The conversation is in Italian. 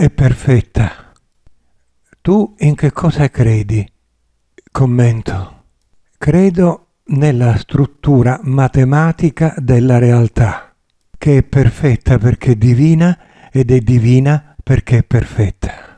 è perfetta. Tu in che cosa credi? Commento. Credo nella struttura matematica della realtà, che è perfetta perché è divina ed è divina perché è perfetta.